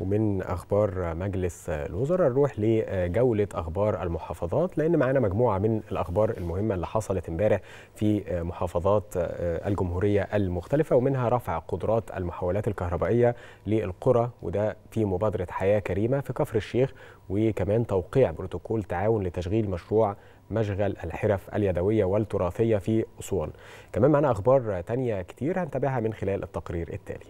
ومن أخبار مجلس الوزراء نروح لجولة أخبار المحافظات لأن معانا مجموعة من الأخبار المهمة اللي حصلت امبارح في محافظات الجمهورية المختلفة ومنها رفع قدرات المحولات الكهربائية للقرى وده في مبادرة حياة كريمة في كفر الشيخ وكمان توقيع بروتوكول تعاون لتشغيل مشروع مشغل الحرف اليدوية والتراثية في أسوان. كمان معانا أخبار تانية كتير هنتابعها من خلال التقرير التالي.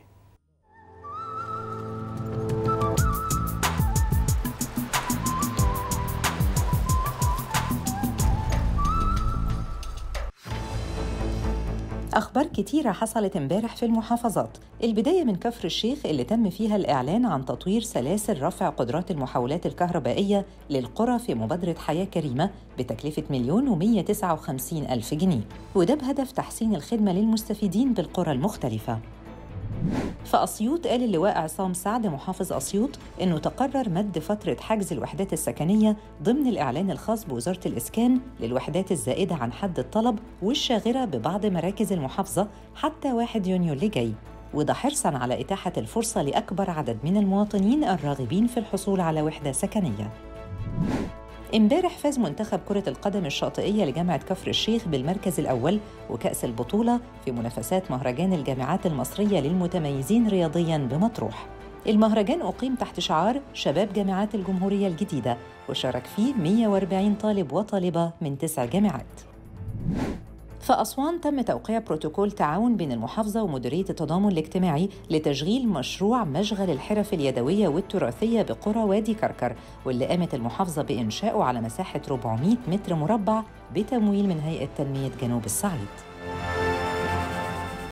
أخبار كتيرة حصلت امبارح في المحافظات. البداية من كفر الشيخ اللي تم فيها الإعلان عن تطوير سلاسل رفع قدرات المحولات الكهربائية للقرى في مبادرة حياة كريمة بتكلفة مليون ومية تسعة وخمسين ألف جنيه. وده بهدف تحسين الخدمة للمستفيدين بالقرى المختلفة. في أسيوط قال اللواء عصام سعد محافظ أسيوط إنه تقرر مد فترة حجز الوحدات السكنية ضمن الإعلان الخاص بوزارة الإسكان للوحدات الزائدة عن حد الطلب والشاغرة ببعض مراكز المحافظة حتى 1 يونيو اللي جاي. وده حرصاً على إتاحة الفرصة لأكبر عدد من المواطنين الراغبين في الحصول على وحدة سكنية. امبارح فاز منتخب كرة القدم الشاطئية لجامعة كفر الشيخ بالمركز الأول وكأس البطولة في منافسات مهرجان الجامعات المصرية للمتميزين رياضياً بمطروح. المهرجان أقيم تحت شعار شباب جامعات الجمهورية الجديدة وشارك فيه 140 طالب وطالبة من تسع جامعات. في أسوان تم توقيع بروتوكول تعاون بين المحافظة ومديرية التضامن الاجتماعي لتشغيل مشروع مشغل الحرف اليدوية والتراثية بقرى وادي كركر واللي قامت المحافظة بإنشائه على مساحة 400 متر مربع بتمويل من هيئة تنمية جنوب الصعيد.